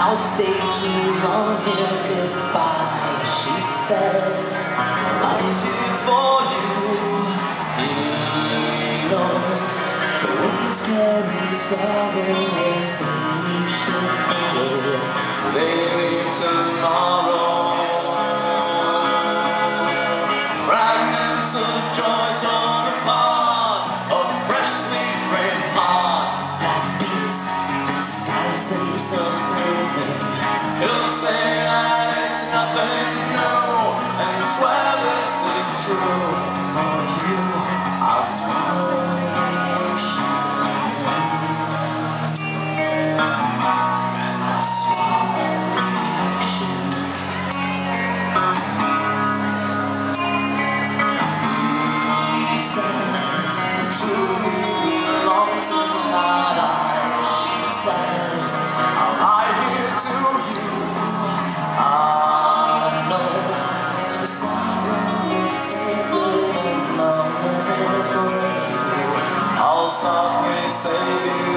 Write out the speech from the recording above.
I'll stay too long here, goodbye. She said, I'm here for you. He knows the winds carry sorrow show. always saving.